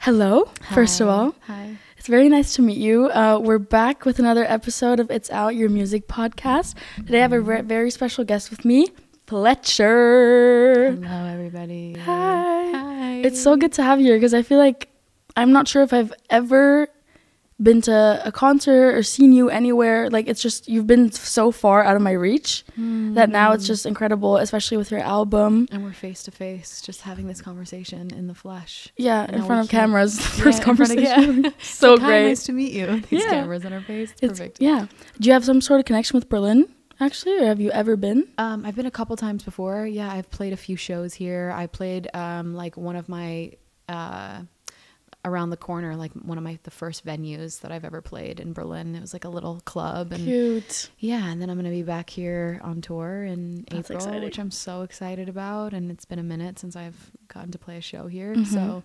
Hello, first of Hi. all. Hi. It's very nice to meet you. Uh, we're back with another episode of It's Out, your music podcast. Today I have a re- very special guest with me, Fletcher. Hello, everybody. Hi. Hi. It's so good to have you here because I feel like I'm not sure if I've ever been to a concert or seen you anywhere. Like, it's just, you've been so far out of my reach that now it's just incredible, especially with your album. And we're face to face, just having this conversation in the flesh. Yeah, And in front of cameras. Yeah, first front of- yeah. so great. Nice to meet you. These Yeah. cameras in our face. It's It's perfect. Yeah. Do you have some sort of connection with Berlin, actually, or have you ever been? Um, I've been a couple times before. Yeah, I've played a few shows here. I played um, like one of my uh, around the corner, like one of my the first venues that I've ever played in Berlin. It was like a little club, and Cute. Yeah, and then I'm gonna be back here on tour in That's April, exciting. which I'm so excited about. And it's been a minute since I've gotten to play a show here, Mhm. so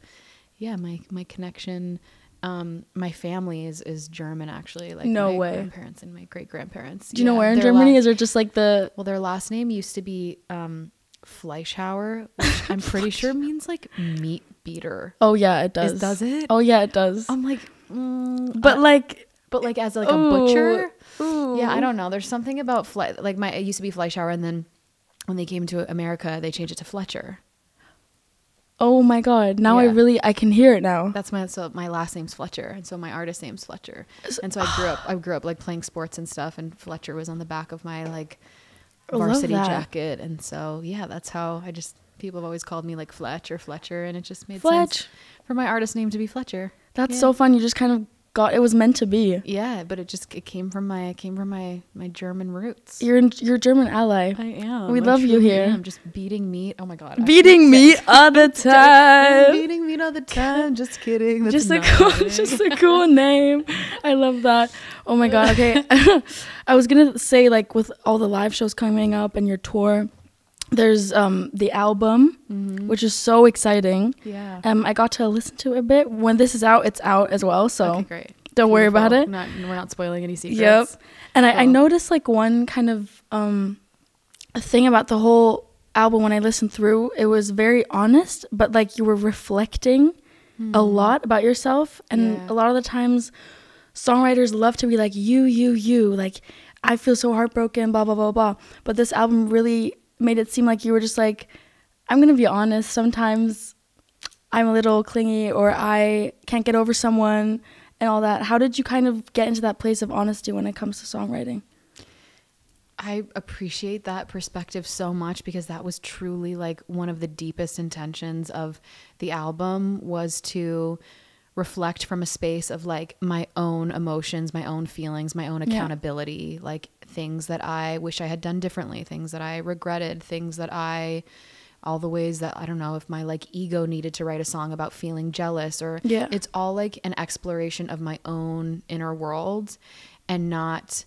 yeah, my my connection. Um, my family is is German actually. Like No my way. grandparents and my great grandparents. Do you know where in Germany? Is it just like the well, their last name used to be um, Fleischhauer, which I'm pretty sure means like meat beater. Oh yeah, it does. Is- does it? Oh yeah, it does. I'm like, mm, but like, but like as like a butcher. ooh. Yeah, I don't know. There's something about Fle- like my it used to be fly shower, and then when they came to America, they changed it to Fletcher. Oh my god! Now I really I can hear it now. That's my so my last name's Fletcher, and so my artist name's Fletcher. And so I grew up I grew up like playing sports and stuff, and Fletcher was on the back of my like varsity jacket, and so yeah, that's how I just people have always called me like Fletch or Fletcher, and it just made Fletch. sense for my artist name to be Fletcher. That's Yeah. so fun. You just kind of got it was meant to be. Yeah, but it just it came from my it came from my my German roots. You're in, you're German ally. I am. We I love you here. I'm Just beating meat. Oh my god. Beating can't- all the time. Beating meat all the time. Just kidding. That's just a cool, just a cool name. I love that. Oh my god. Okay, I was gonna say like with all the live shows coming up and your tour, there's um the album, Mhm. which is so exciting. yeah. Um, I got to listen to it a bit. When this is out, it's out as well. So okay, great. don't worry about it. Not, we're not spoiling any secrets. Yep. And I, I noticed like one kind of um thing about the whole album when I listened through. It was very honest, but like you were reflecting a lot about yourself. And Hmm. Yeah. a lot of the times, songwriters love to be like you, you, you. Like I feel so heartbroken, blah blah blah blah. But this album really made it seem like you were just like, I'm gonna be honest. Sometimes I'm a little clingy, or I can't get over someone, and all that. How did you kind of get into that place of honesty when it comes to songwriting? I appreciate that perspective so much because that was truly like one of the deepest intentions of the album was to reflect from a space of like my own emotions, my own feelings, my own Yeah. accountability, like things that I wish I had done differently, things that I regretted, things that I all the ways that I don't know if my like ego needed to write a song about feeling jealous or Yeah. it's all like an exploration of my own inner world and not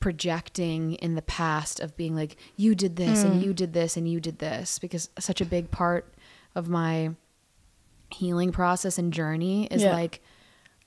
projecting in the past of being like you did this and hmm. you did this and you did this because such a big part of my healing process and journey is Yeah. like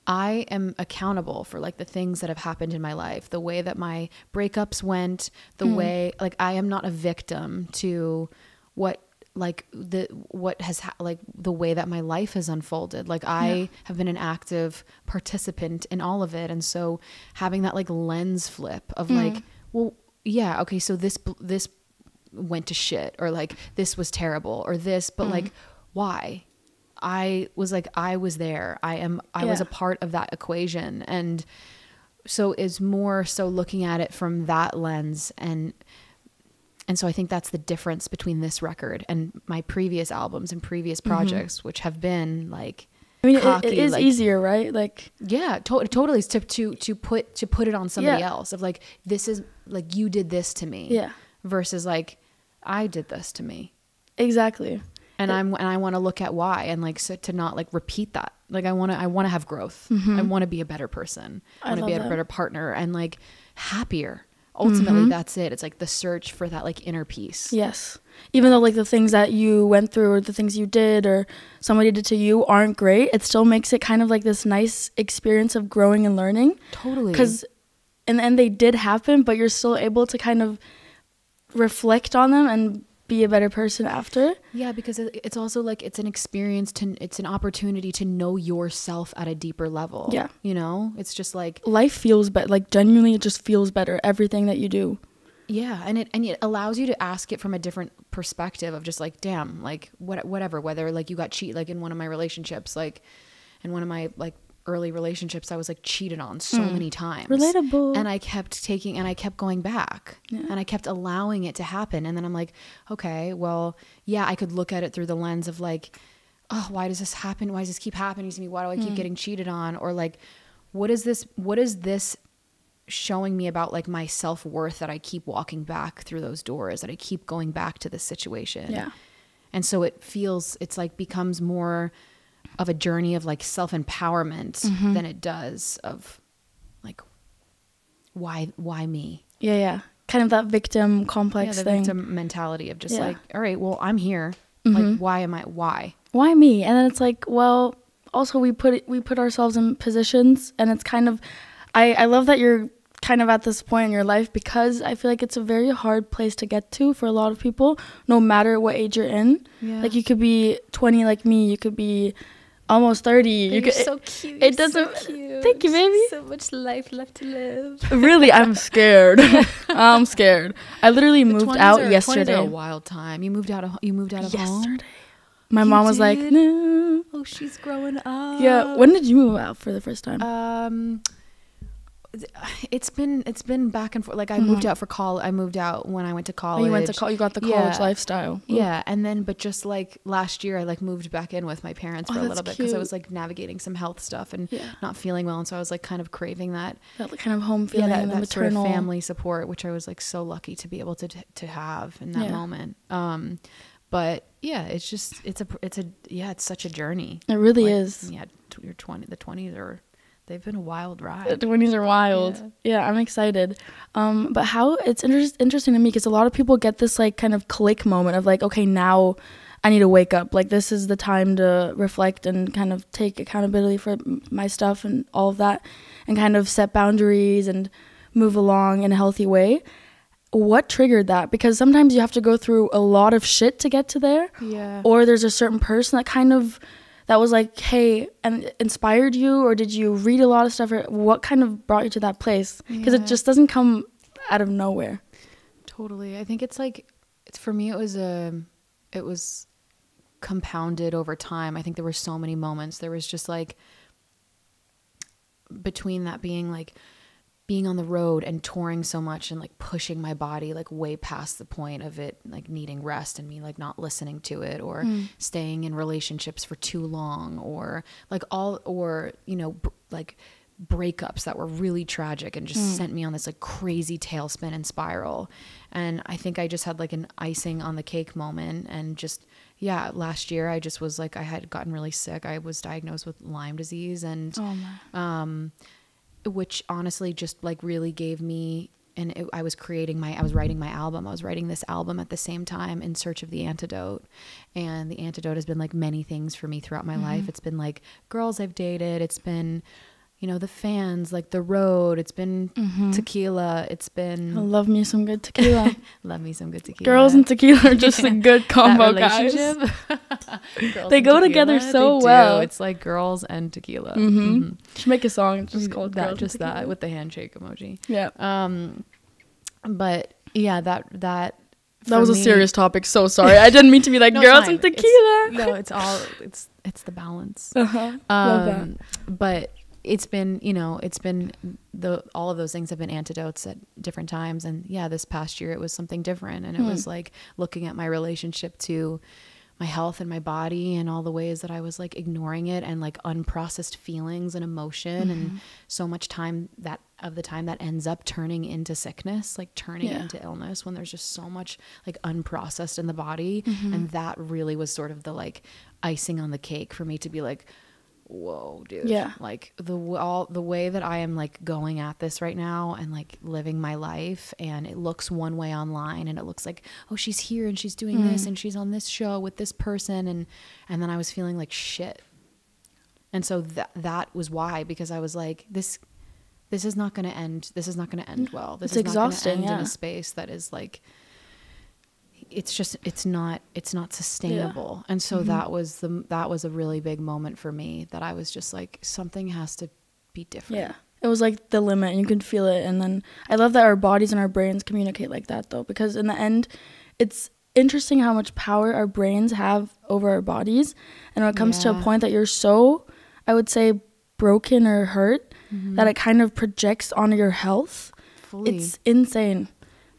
I am accountable for like the things that have happened in my life, the way that my breakups went, the hmm. way like I am not a victim to what like the what has ha- like the way that my life has unfolded. Like I Yeah. have been an active participant in all of it. And so having that like lens flip of hmm. like well yeah, okay, so this this went to shit or like this was terrible or this but hmm. like why i was like i was there i am i was a part of that equation and so is more so looking at it from that lens and and so i think that's the difference between this record and my previous albums and previous mm-hmm. projects which have been like I mean, it- it cocky, is like- easier, right? Like, yeah, to- totally. To to to put to put it on somebody Yeah. else of like this is like you did this to me. Yeah. Versus like I did this to me, exactly. And I'm and I want to look at why and like so to not like repeat that. Like I want to I want to have growth. I want to be a better person. Mm-hmm. I want to be a that. better partner and like happier. Ultimately, Mm-hmm. that's it. It's like the search for that like inner peace. Yes. Even though like the things that you went through or the things you did or somebody did to you aren't great, it still makes it kind of like this nice experience of growing and learning. Totally. Because in the end they did happen, but you're still able to kind of reflect on them and be a better person after. Yeah, because it's also like it's an experience to it's an opportunity to know yourself at a deeper level. Yeah. You know? It's just like Life feels better. Like genuinely, it just feels better. Everything that you do. yeah, and it and it allows you to ask it from a different perspective of just like, damn, like what whatever, whether like you got cheat like in one of my relationships, like in one of my like early relationships I was like cheated on so hmm. many times. Relatable. And I kept taking and I kept going back. Yeah. And I kept allowing it to happen. And then I'm like, okay, well, yeah, I could look at it through the lens of like, oh, why does this happen? Why does this keep happening to me? Why do I keep hmm. getting cheated on? Or like, what is this what is this showing me about like my self-worth that I keep walking back through those doors, that I keep going back to this situation. Yeah. And so it feels it's like becomes more of a journey of like self-empowerment Mm-hmm. than it does of like why why me? Yeah, yeah. Kind of that victim complex yeah, thing. victim mentality of just Yeah. like, all right, well, I'm here. Mhm. Like why am I why? Why me? And then it's like, well, also we put we put ourselves in positions, and it's kind of, I I love that you're kind of at this point in your life because I feel like it's a very hard place to get to for a lot of people, no matter what age you're in. Yeah. Like you could be 20 like me, you could be almost 30. You could, so cute. it doesn't- Thank you, baby. So much life left to live. really, I'm scared. I'm scared. I literally The moved 20s out are, 20s are yesterday. a wild time. You moved out of you moved out of home. Yesterday. My You mom was like, no. Oh, she's growing up. Yeah. When did you move out for the first time? Um, it's been it's been back and forth. Like I moved Mhm. out for college. I moved out when I went to Oh, college. you went to college. You got the college Yeah. lifestyle. Ooh. Yeah, and then but just like last year, I like moved back in with my parents Oh, for a little bit because I was like navigating some health stuff and Yeah. not feeling well, and so I was like kind of craving that That kind of home yeah feeling, that, and the that sort of maternal family support, which I was like so lucky to be able to to have in that Yeah. moment. Um, but yeah, it's just it's a it's a yeah it's such a journey. It really Like, is. Yeah, your twenty the twenties are they've been a wild ride. The ride. twenties are wild. Yeah. I'm excited. Um, but how it's inter- interesting to me because a lot of people get this like kind of click moment of like, okay, now I need to wake up. Like this is the time to reflect and kind of take accountability for my stuff and all of that, and kind of set boundaries and move along in a healthy way. What triggered that? Because sometimes you have to go through a lot of shit to get to there. Yeah. or there's a certain person that kind of that was like hey and inspired you or did you read a lot of stuff or what kind of brought you to that place because Yeah. it just doesn't come out of nowhere Totally. I think it's like it's for me it was a it was compounded over time. I think there were so many moments. There was just like between that being like being on the road and touring so much and like pushing my body like way past the point of it like needing rest and me like not listening to it or staying in relationships for too long or like all or you know br- like breakups that were really tragic and just sent me on this like crazy tailspin and spiral. And i think i just had like an icing on the cake moment and just yeah last year i just was like i had gotten really sick. I was diagnosed with lyme disease and oh um, which honestly just like really gave me and it, I was creating my I was writing my album. I was writing this album at the same time in search of the antidote. And the antidote has been like many things for me throughout my life. Mm-hmm. It's been like girls I've dated. It's been you know the fans like the road it's been tequila It's been I love me some good tequila love me some good tequila girls and tequila are just a good combo guys They go together so they do. well. It's like girls and tequila. Mhm. should make a song just called that, Girls just that with the handshake emoji. yeah Um, but yeah, that that that was a serious topic so sorry I didn't mean to be like No, girls and It's- tequila no, it's all it's it's the balance. uh-huh. love that Um, but it's been you know it's been the all of those things have been antidotes at different times. And yeah this past year it was something different. And it was hmm. like looking at my relationship to my health and my body and all the ways that I was like ignoring it and like unprocessed feelings and emotion and mm-hmm. so much time that of the time that ends up turning into sickness like turning Yeah. into illness when there's just so much like unprocessed in the body. Mm-hmm. And that really was sort of the like icing on the cake for me to be like whoa dude. Yeah. like the all the way that i am like going at this right now and like living my life and it looks one way online and it looks like oh she's here and she's doing this mm. and she's on this show with this person and and then i was feeling like shit. And so that that was why because i was like this this is not going to end this is not going to end well. This It's is not exhausting, end in a space that is like it's just it's not it's not sustainable and so that was the that was a really big moment for me that i was just like something has to be different Yeah. It was like the limit and you can feel it and then I love that our bodies and our brains communicate like that though because in the end it's interesting how much power our brains have over our bodies and when it comes to a point that you're so I would say broken or hurt Mm-hmm. that it kind of projects onto your health. fully It's insane.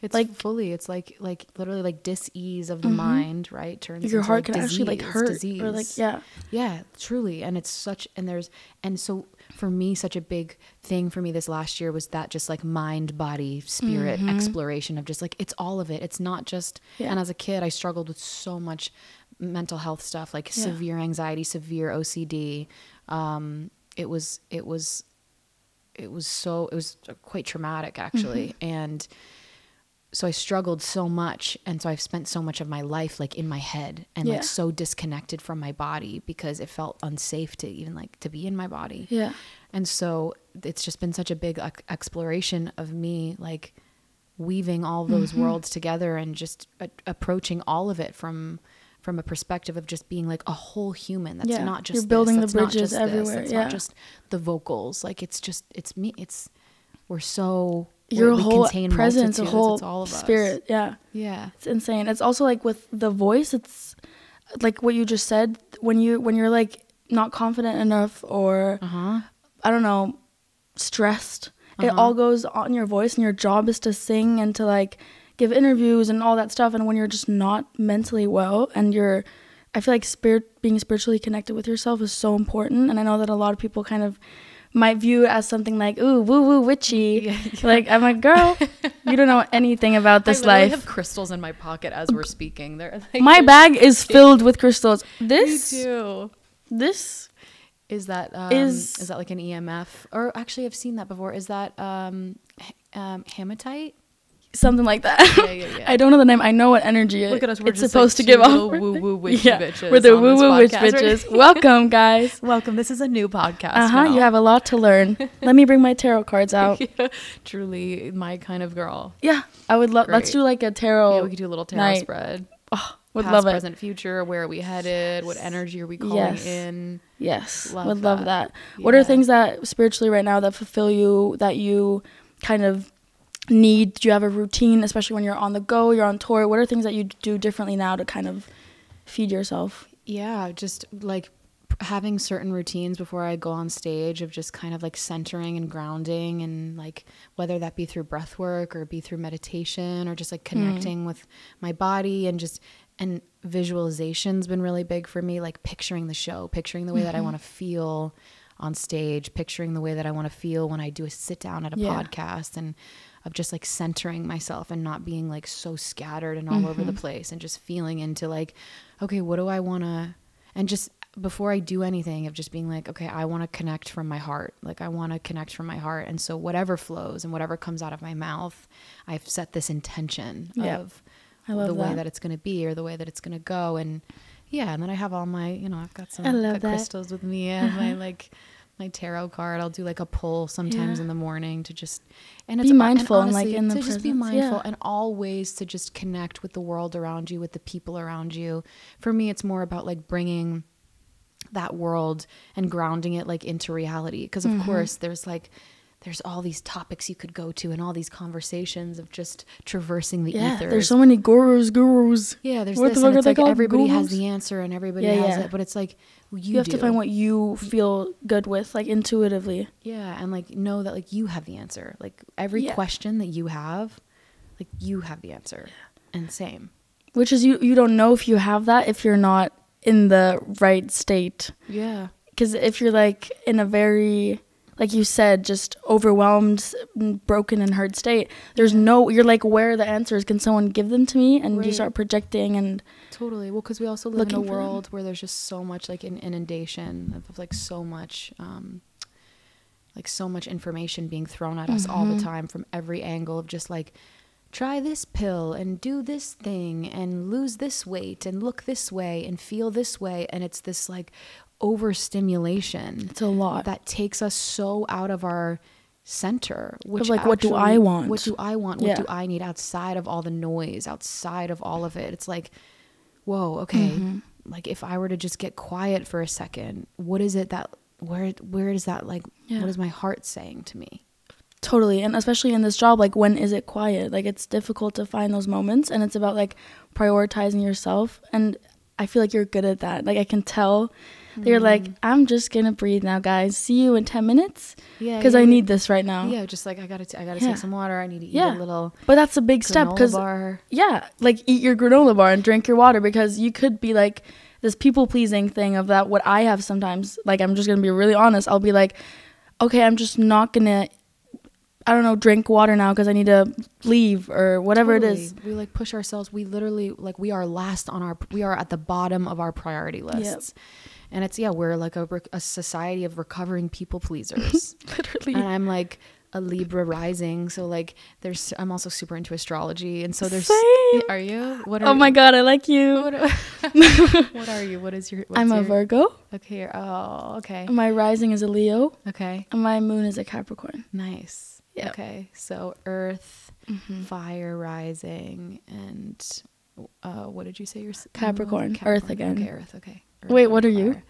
It's like- fully it's like like literally like dis-ease of the mm-hmm. mind right turns Your into, heart like, can actually like disease- hurt disease. or like yeah. Yeah, truly. And it's such, and there's, and so for me, such a big thing for me this last year was that just like mind, body, spirit mm-hmm. exploration of just like, it's all of it. It's not just, Yeah. and as a kid, I struggled with so much mental health stuff, like Yeah. severe anxiety, severe OCD. Um, it was, it was, it was so, it was quite traumatic actually. Mm-hmm. And, so I struggled so much and so I've spent so much of my life like in my head and Yeah. like so disconnected from my body because it felt unsafe to even like to be in my body. Yeah. And so it's just been such a big ex- exploration of me like weaving all those Mm-hmm. worlds together and just a- approaching all of it from from a perspective of just being like a whole human that's Yeah. not just You're this, building the that's bridges just this, everywhere, that's yeah. not just the vocals like it's just it's me it's we're so Your whole presence, a whole it's all of us. spirit. Yeah. yeah It's insane. It's also like with the voice, it's like what you just said when you when you're like not confident enough or uh-huh I don't know, stressed. It Uh-huh. all goes on your voice and your job is to sing and to like give interviews and all that stuff and when you're just not mentally well and you're I feel like spirit being spiritually connected with yourself is so important and I know that a lot of people kind of might view it as something like ooh woo woo witchy. Yeah, Like I'm like, girl, you don't know anything about this life. I have crystals in my pocket as we're speaking. They're like, My bag is filled with crystals. Me This too. this Is that um, Is- is that like an EMF? Or actually, I've seen that before. Is that um, um, hematite? Something like that. Yeah, yeah, yeah. I don't know the name. I know what energy it- at us, we're it's supposed like, to give off. woo-woo witchy yeah, bitches We're the woo woo witch bitches. Welcome, guys. Welcome. This is a new podcast. Uh huh. You have a lot to learn. Let me bring my tarot cards out. Yeah, truly my kind of girl. Yeah, I would love. Let's do like a tarot. yeah, we could do a little tarot night. spread. Oh, would Past, love it. present, future. Where are we headed? What energy are we calling Yes. in? Yes, Love would love that. that. What are things that spiritually right now that fulfill you that you kind of need? Do you have a routine, especially when you're on the go, you're on tour? What are things that you do differently now to kind of feed yourself? Yeah, just like having certain routines before I go on stage of just kind of like centering and grounding and like whether that be through breath work or be through meditation or just like hmm. connecting with my body and just and visualization's been really big for me like picturing the show, picturing the way that I mm-hmm. want to feel on stage, picturing the way that I want to feel when I do a sit down at a Yeah. podcast and of just like centering myself and not being like so scattered and all over the mm-hmm. place and just feeling into like okay what do i want to and just before i do anything of just being like okay i want to connect from my heart. Like i want to connect from my heart. And so whatever flows and whatever comes out of my mouth i've set this intention Yeah. of I love the way that. that it's going to be or the way that it's going to go. And yeah and then i have all my you know i've got some I love got crystals with me and my like my tarot card i'll do like a pull sometimes Yeah. in the morning to just and Be and mindful and, like, honestly, in the to just be mindful yeah. and always to just connect with the world around you with the people around you for me it's more about like bringing that world and grounding it like into reality because Mm-hmm. of course there's like there's all these topics you could go to and all these conversations of just traversing the Yeah, ether there's so many gurus, gurus. yeah there's What this the and it's like called? everybody has the answer and everybody Yeah, has yeah. it but it's like you, You, have to find what you feel good with, like intuitively. Yeah, and like know that like you have the answer. Like every Yeah. question that you have, like you have the answer. And same. Which is you you don't know if you have that if you're not in the right state. Yeah. Because if you're like in a very like you said, just overwhelmed, broken, and hurt state. There's no. You're like, where are the answers? Can someone give them to me? And you start projecting, and Totally. Well, because we also live in a world where there's just so much like an inundation of, of like so much, um, like so much information being thrown at us all Mm-hmm. the time from every angle of just like, try this pill and do this thing and lose this weight and look this way and feel this way. And it's this like overstimulation. it's a lot. that takes us so out of our center which like, what do I want? what do i want what Yeah. do i need outside of all the noise outside of all of it it's like whoa okay Mm-hmm. like if i were to just get quiet for a second what is it that where where is that like Yeah. what is my heart saying to me Totally. And especially in this job, like when is it quiet? Like it's difficult to find those moments and it's about like prioritizing yourself. And I feel like you're good at that. Like I can tell you're like, Mm. I'm just gonna breathe now, guys. See you in ten minutes. yeah Because I need this right now. yeah just like i gotta t- i gotta Yeah. take some water i need to eat Yeah. a little But that's a big step because yeah, like eat your granola bar and drink your water because you could be like this people pleasing thing of that what I have sometimes. Like I'm just gonna be really honest. I'll be like, okay, I'm just not gonna, I don't know, drink water now because I need to leave or whatever it is. We like push ourselves. We literally like we are last on our. We are at the bottom of our priority lists, and it's yeah we're like a a society of recovering people pleasers, Literally. and I'm like a Libra rising, so like there's I'm also super into astrology, and so there's Same. are you what are oh my god, I like you. what, what are you what is your what's I'm a your- Virgo. okay oh okay My rising is a Leo. okay And my moon is a Capricorn. nice Yep. okay so Earth Mm-hmm. fire rising and uh what did you say your s- Capricorn. Earth again. okay earth okay Earth, Wait, fire, what are you?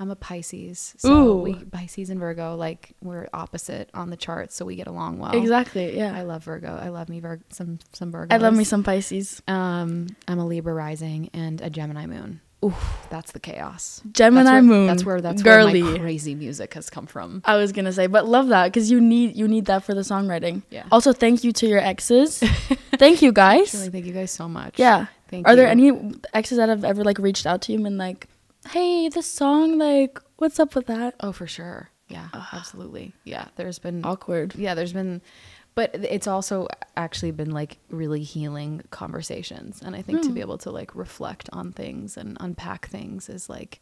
i'm a pisces so Ooh. we pisces and virgo like we're opposite on the chart so we get along well exactly. Yeah. I love virgo i love me Vir- some some virgo I love me some Pisces. um i'm a libra rising and a gemini moon Ooh, that's the chaos Gemini that's where, moon. that's where that's girly. where my crazy music has come from I was gonna say, but love that because you need you need that for the songwriting. Yeah. Also, thank you to your exes. thank you guys. Actually, thank you guys so much yeah. thank Are there any exes that have ever like reached out to you and been like, "Hey, this song, like, what's up with that?" oh for sure yeah absolutely yeah there's been Awkward. yeah there's been but it's also actually been like really healing conversations and i think to be hmm. able to like reflect on things and unpack things is like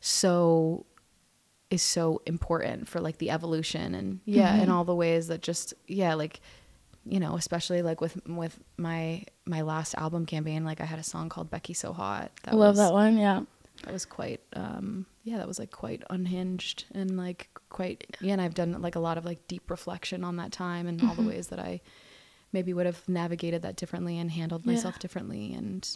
so is so important for like the evolution and yeah in mm-hmm. all the ways that just yeah like you know especially like with with my my last album campaign like i had a song called becky's so hot I love was, that one. Yeah. That was quite um yeah that was like quite unhinged and like quite yeah and i've done like a lot of like deep reflection on that time and all Mm-hmm. the ways that i maybe would have navigated that differently and handled Yeah. myself differently and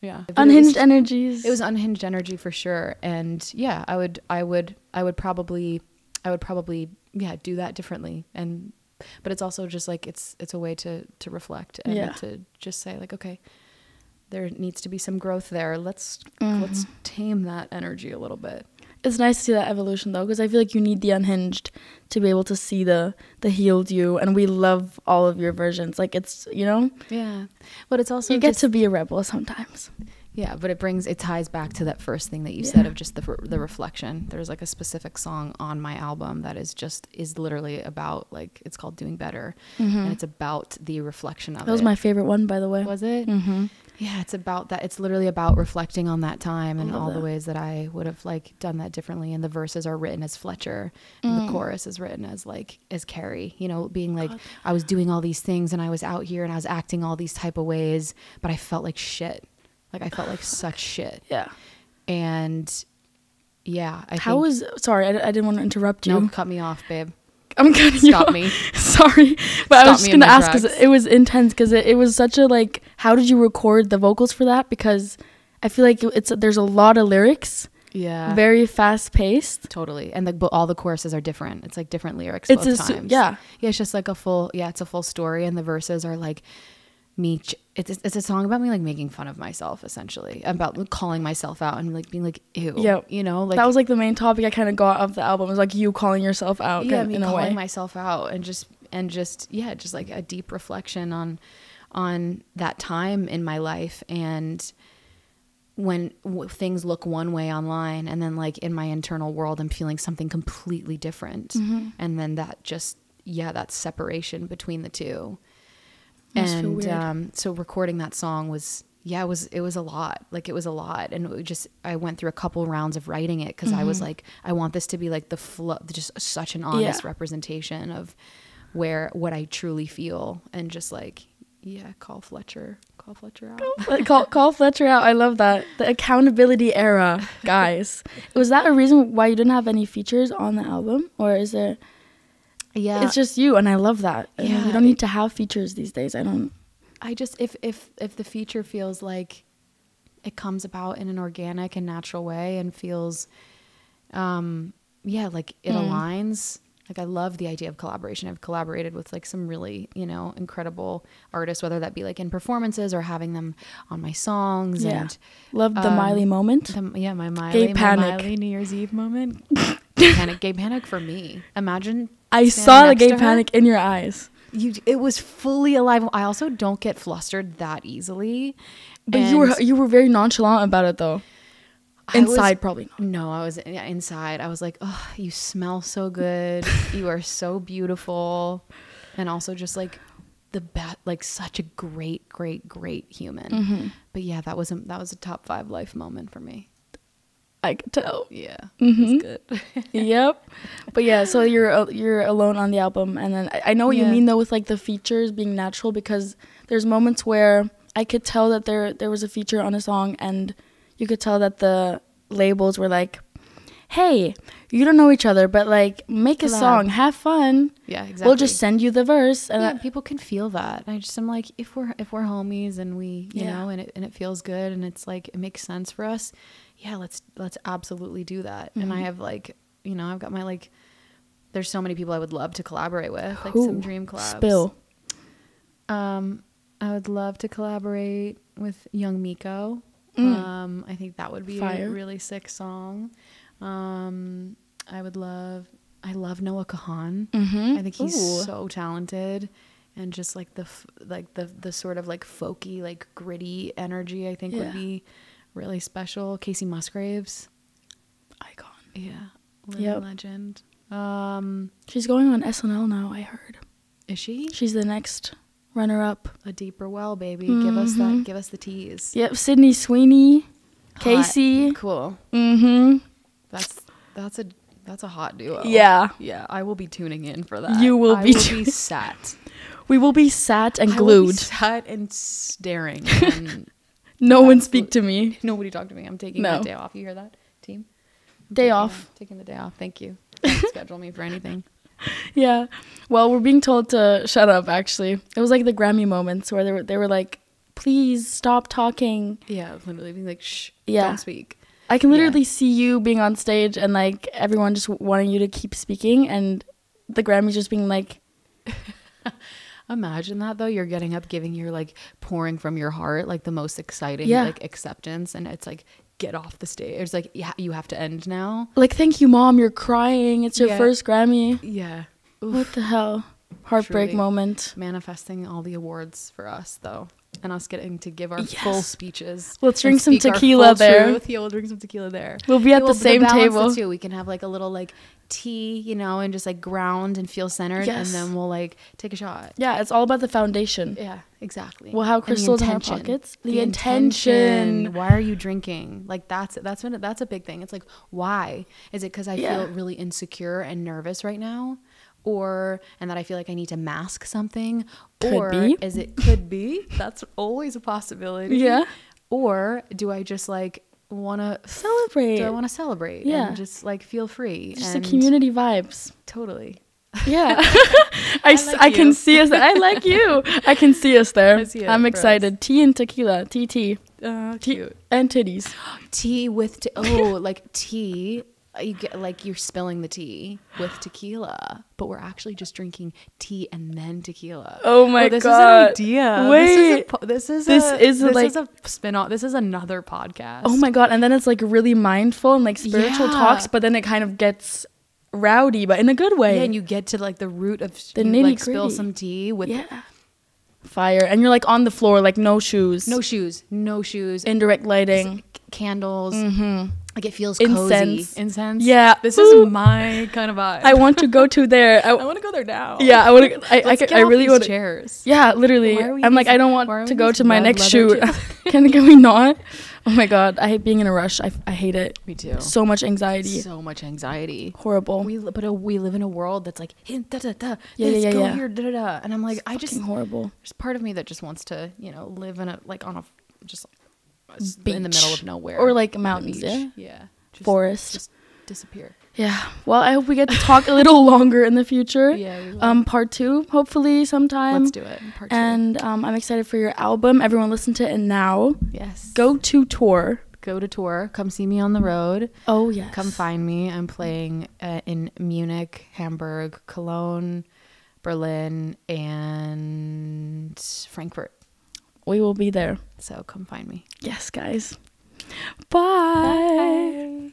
yeah But it was Unhinged energies. it was unhinged energy for sure and yeah i would i would i would probably i would probably yeah do that differently and but it's also just like it's it's a way to to reflect and Yeah. to just say like okay there needs to be some growth there. Let's Mm-hmm. let's tame that energy a little bit. It's nice to see that evolution though because i feel like you need the unhinged to be able to see the the healed you and we love all of your versions. Like it's you know? Yeah. But it's also you get to be a rebel sometimes Yeah, but it brings it ties back to that first thing that you Yeah. said of just the the reflection. There's like a specific song on my album that is just is literally about like it's called doing better, and it's about the reflection of Mm-hmm. that was it. my favorite one by the way was it? mm-hmm. Yeah, it's about that. It's literally about reflecting on that time and all the ways that I would have like done that differently. And the verses are written as Fletcher, and Mm. the chorus is written as like as Cari. You know, being like I was doing all these things and I was out here and I was acting all these type of ways, but I felt like shit. Like I felt like such shit. yeah And yeah, I how was sorry I, I didn't want to interrupt you no cut me off, babe. i'm cutting you Stop off. me. sorry but i was just gonna ask because it was intense because it, it was such a like how did you record the vocals for that because i feel like it's there's a lot of lyrics Yeah, very fast paced totally. And the but all the choruses are different. It's like different lyrics it's both a times. yeah Yeah, it's just like a full yeah, it's a full story and the verses are like me ch- it's it's a song about me like making fun of myself essentially, about calling myself out and like being like ew. Yeah. You know, like that was like the main topic I kind of got of the album was like you calling yourself out yeah, me calling way. myself out and just and just yeah, just like a deep reflection on on that time in my life and when w- things look one way online and then like in my internal world I'm feeling something completely different Mm-hmm. and then that just yeah that separation between the two Must and um so recording that song was yeah it was it was a lot like it was a lot and it just i went through a couple rounds of writing it because i was like i want this to be like the flow just such an honest Mm-hmm. Yeah. representation of where what i truly feel and just like yeah call fletcher call fletcher out Like, call, call Fletcher out. I love that. The accountability era, guys. Was that a reason why you didn't have any features on the album? Or is there. Yeah. It's just you, and I love that. Yeah, you don't need to have features these days. I don't. I just if if if the feature feels like it comes about in an organic and natural way and feels um yeah, like it Mm. aligns. Like I love the idea of collaboration. I've collaborated with like some really, you know, incredible artists, whether that be like in performances or having them on my songs Yeah. and Love the Um, Miley moment. the, yeah, my Miley, Gay my panic. Miley New Year's Eve moment. gay panic, gay panic for me. Imagine I standing saw the gay panic in your eyes. You, it was fully alive. I also don't get flustered that easily. But you were you were very nonchalant about it though. I was- Inside, probably not. No, I was yeah, inside. I was like, oh, you smell so good. you are so beautiful, and also just like the best, like such a great, great, great human. Mm-hmm. But yeah, that was a, that was a top five life moment for me. I could tell. Yeah, Mhm. it good. yep. But yeah, so you're uh, you're alone on the album, and then I, I know what you mean though with like the features being natural because there's moments where I could tell that there there was a feature on a song, and you could tell that the labels were like, "Hey, you don't know each other, but like make a Collab. song, have fun. yeah, exactly. We'll just send you the verse." And yeah, people can feel that. I just I'm like, if we're if we're homies and we you Yeah. know and it and it feels good and it's like it makes sense for us, yeah, let's let's absolutely do that. And I Mhm. have like you know I've got my like, there's so many people I would love to collaborate with, like Who? some dream collabs. Spill. Um, I would love to collaborate with Young Miko. Mm. Um, I think that would be Fire. a really sick song. Um, I would love. I love Noah Kahan. Mm-hmm. I think he's Ooh. so talented, and just like the f- like the the sort of like folky, like gritty energy. I think Yeah. would be really special. Kacey Musgraves, icon. yeah, living Yep. legend. Um, She's going on SNL now. I heard is she she's the next runner-up. a deeper well, baby? Give us that. Mhm. Give us the tease. Yep, Sydney Sweeney, Hot. Kacey. cool. Mm-hmm. That's that's a that's a hot duo. Yeah. yeah. I will be tuning in for that. You will I be will be sat. We will be sat and I will be glued. sat and staring. And No one speak to me. Nobody talk to me. I'm taking No. that day off. You hear that, team? I'm Day off. Taking the day off. Thank you. Don't schedule me for anything. Yeah. Well, we're being told to shut up. Actually, it was like the Grammy moments where they were they were like, "Please stop talking." Yeah, literally being like, shh, Yeah. don't speak. I can Yeah. literally see you being on stage and like everyone just wanting you to keep speaking, and the Grammys just being like, Imagine that though. You're getting up, giving your like pouring from your heart, like the most exciting Yeah. like acceptance, and it's like get off the stage. It's like yeah, you have to end now. "Like, thank you, mom. You're crying. It's your Yeah. first Grammy." Yeah. What the hell? Heartbreak Truly. moment. Manifesting all the awards for us though, and us getting to give our Yes. full speeches. Let's drink some tequila there. truth. Yeah, we'll drink some tequila there. We'll be at We'll- the same balance table. too. We can have like a little like tea, you know, and just like ground and feel centered, Yes. and then we'll like take a shot. Yeah, it's all about the foundation. Yeah, exactly. We'll have And crystals in our pockets. The The, intention. intention. Why are you drinking? Like that's that's when that's a big thing. It's like why is it because I Yeah. feel really insecure and nervous right now, or and that I feel like I need to mask something, Could or be. is it could be? That's always a possibility. Yeah. Or do I just like want to Celebrate. Do I want to celebrate? Yeah. And just like feel free. Just and the community vibes. Totally. Yeah. I, s- like I can see us. I like you. I can see us there. I see it I'm for excited. Tea and tequila. TT. Uh, Tea and titties. tea with te- oh like tea you get like you're spilling the tea with tequila but we're actually just drinking tea and then tequila Oh my this God. This is an idea Wait. this is a, this is This a, is this like- is a spin-off this is another podcast Oh my god. And then it's like really mindful and like spiritual Yeah. talks, but then it kind of gets rowdy, but in a good way. yeah, and you get to like the root of The you, like spill some tea with yeah. Fire. And you're like on the floor, like no shoes. no shoes no shoes indirect lighting. candles Mm-hmm. Like it feels Incense. cozy incense Yeah. this Ooh. is my kind of vibe I want to go to there. I, I want to go there now yeah, I want to. I, I, Let's could- get I really want. chairs Yeah, literally. Why are we I'm like, I don't want to go to my next shoot. can, can we not? Oh my god, I hate being in a rush. I, I hate it. me too So much anxiety. so much anxiety. Horrible. We but uh, we live in a world that's like "Hey, da da da. Yeah, yeah, yeah, go yeah. here, da da da. And I'm like, I just horrible. there's part of me that just wants to, you know, live in a like on a just s- in the middle Beach. of nowhere Or, like, mountains, yeah? yeah, just, Forest. just disappear. Yeah. Well, I hope we get to talk a little longer in the future. Yeah. Um, part two, hopefully sometime. Let's do it. Part two. And um, I'm excited for your album. Everyone, listen to it now. yes, Go to tour. go to tour. Come see me on the road. Oh yes. Come find me. I'm playing uh, in Munich, Hamburg, Cologne, Berlin, and Frankfurt. We will be there. So come find me. Yes, guys. Bye. Bye.